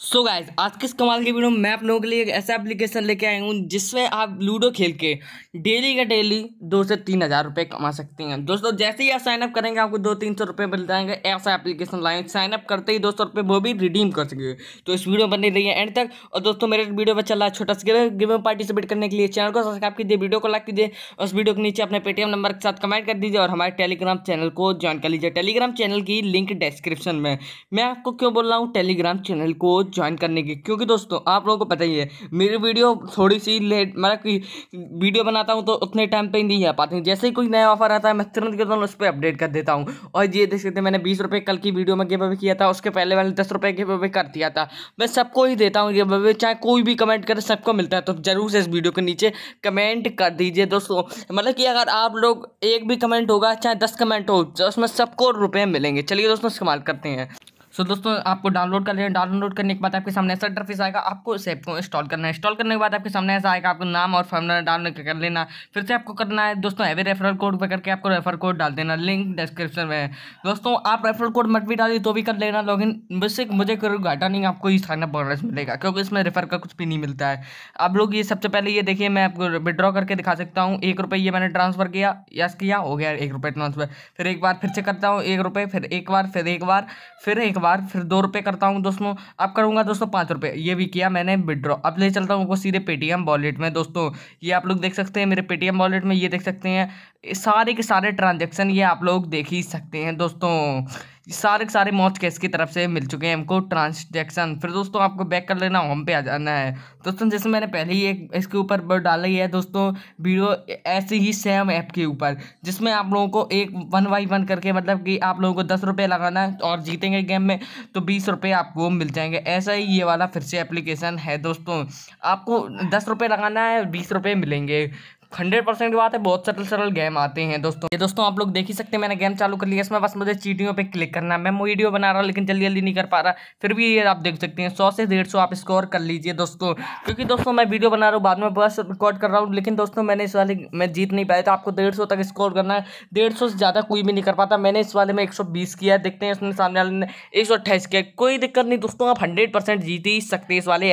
सो so guys आज किस कमाल की वीडियो? में मैं आप लोगों के लिए एक ऐसा एप्लीकेशन लेके आया हूँ, जिसमें आप लूडो खेल के डेली का डेली दो से तीन हज़ार रुपये कमा सकते हैं। दोस्तों, जैसे ही आप साइनअप करेंगे, आपको दो तीन सौ रुपये मिल जाएँगे। ऐसा एप्लीकेशन लाए साइनअप करते ही दो सौ रुपये वो भी रिडीम कर सकेंगे। तो इस वीडियो बनी रही है एंड तक। और दोस्तों, मेरे वीडियो पर चल रहा है छोटा सा गिव पार्टिसिपेट करने के लिए चैनल को सब्सक्राइब कीजिए, वीडियो को लाइक कीजिए उस वीडियो के नीचे अपने पेटीएम नंबर के साथ कमेंट कर दीजिए, और हमारे टेलीग्राम चैनल को ज्वाइन कर लीजिए। टेलीग्राम चैनल की लिंक डिस्क्रिप्शन में। मैं आपको क्यों बोल रहा हूँ? टेलीग्राम चैनल को ज्वाइन करने की। क्योंकि दोस्तों, आप लोगों को पता ही है, मेरी वीडियो थोड़ी सी लेट मतलब कि वीडियो बनाता हूँ तो उतने टाइम पे नहीं आ पाती। जैसे ही कोई नया ऑफ़र आता है, मैं तुरंत के तुरंत उस पर अपडेट कर देता हूँ। और ये देख सकते हैं, मैंने बीस रुपये कल की वीडियो में गिव अवे किया था, उसके पहले मैंने दस रुपये गिव अवे कर दिया था। मैं सबको ही देता हूँ गिव अवे चाहे कोई भी कमेंट करे, सबको मिलता है। तो ज़रूर से इस वीडियो के नीचे कमेंट कर दीजिए दोस्तों। मतलब कि अगर आप लोग एक भी कमेंट होगा, चाहे दस कमेंट हो तो उसमें सबको रुपये मिलेंगे। चलिए दोस्तों, इस्तेमाल करते हैं। सो दोस्तों, आपको डाउनलोड कर लेना। डाउनलोड करने के बाद आपके सामने ऐसा इंटरफेस आएगा। आपको इस ऐप को इंस्टॉल करना है। इंस्टॉल करने के बाद आपके सामने ऐसा आएगा। आपको नाम और फॉर्मूला डाउनलोड कर लेना। फिर से आपको करना है। दोस्तों एवे रेफरल कोड पर करके आपको रेफर कोड डाल देना। लिंक डिस्क्रिप्शन में दोस्तों, आप रेफरल कोड मत भी डालिए तो भी कर लेना। लॉगिन वैसे मुझे कोई घाटा नहीं, आपको ही साइनअप बोनस मिलेगा, क्योंकि इसमें रेफर का कुछ भी नहीं मिलता है। आप लोग ये सबसे पहले ये देखिए, मैं आपको विड्रॉ करके दिखा सकता हूँ। एक रुपये ये मैंने ट्रांसफ़र किया यस किया, हो गया एक रुपये ट्रांसफ़र फिर एक बार फिर से करता हूँ, एक रुपये, फिर एक बार, फिर एक बार, फिर एक बार। फिर दो रुपये करता हूँ दोस्तों। अब करूँगा दोस्तों पाँच रुपये ये भी किया मैंने विड्रॉ अब ले चलता हूँ उनको सीधे पेटीएम वॉलेट में दोस्तों। ये आप लोग देख सकते हैं मेरे पेटीएम वॉलेट में, ये देख सकते हैं। सारे के सारे ट्रांजेक्शन ये आप लोग देख ही सकते हैं दोस्तों। सारे के सारे मौत केस की तरफ़ से मिल चुके हैं, हमको ट्रांजेक्शन फिर दोस्तों, आपको बैक कर लेना होम पे आ जाना है। दोस्तों, जैसे मैंने पहले ही एक, इसके ऊपर डाला है दोस्तों, वीडियो ऐसे ही सेम ऐप के ऊपर, जिसमें आप लोगों को एक वन बाई वन करके मतलब कि आप लोगों को दस रुपये लगाना है और जीतेंगे गेम में तो बीस रुपये आपको मिल जाएँगे। ऐसा ही ये वाला फिर से एप्लीकेशन है, दोस्तों। आपको दस रुपये लगाना है, बीस रुपये मिलेंगे। हंड्रेड परसेंट की बात है, बहुत सरल सरल गेम आते हैं दोस्तों। ये दोस्तों, आप लोग देख ही सकते हैं, मैंने गेम चालू कर लिया। इसमें बस मुझे चीटियों पे क्लिक करना है। मैं वीडियो बना रहा हूँ, लेकिन जल्दी जल्दी नहीं कर पा रहा। फिर भी ये आप देख सकते हैं, सौ से डेढ़ सौ आप स्कोर कर लीजिए दोस्तों। क्योंकि दोस्तों, मैं वीडियो बना रहा हूँ, बाद में बस रिकॉर्ड कर रहा हूँ। लेकिन दोस्तों, मैंने इस वाले, में जीत नहीं पाया तो आपको डेढ़ सौ तक स्कोर करना है। डेढ़ सौ से ज़्यादा कोई भी नहीं कर पाता। मैंने इस वाले में एक सौ बीस किया देखते हैं, उसने सामने वाले ने एक सौ अट्ठाईस किया कोई दिक्कत नहीं दोस्तों, आप हंड्रेड परसेंट जीत ही सकते इस वाले